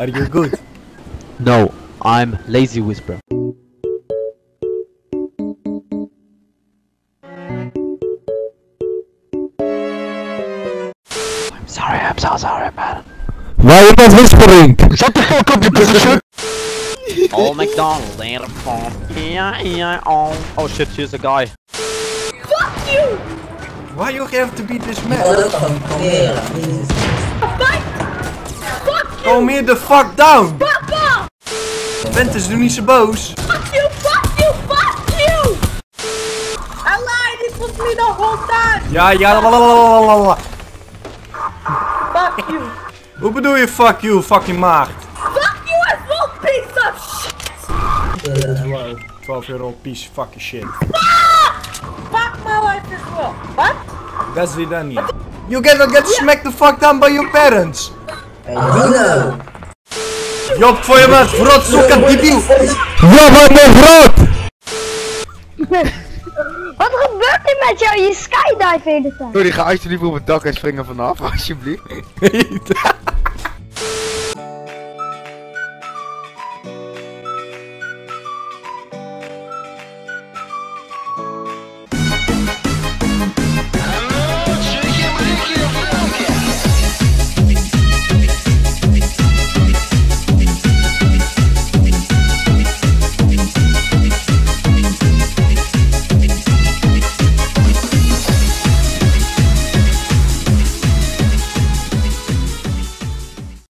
Are you good? No, I'm lazy whisper. I'm sorry, I'm so sorry, man. Why you not whispering? Shut the fuck up, you piece of shit! Old McDonald ain't a farm. Yeah, yeah, oh. Oh shit, here's a guy. Fuck you! Why you have to be this mad? Kom hier de fuck down! Bent is nu niet zo boos. Fuck you, fuck you, fuck you! I lied, this was me the whole time! Ja, ja, lalalala. Fuck you! Hoe bedoel je fuck you, fucking maagd? Fuck you as well, piece of shit! 12 euro piece of fucking shit. Fuck my life as well! What? Weer dan niet. You gonna get smacked the fuck down by your parents. Job, voor je maat, vrot, zoek een debiel. Ja, wat mijn vrot! Wat gebeurt er met jou? Je skydive de hele tijd. Sorry, ga alsjeblieft op het dak en springen vanaf, alsjeblieft.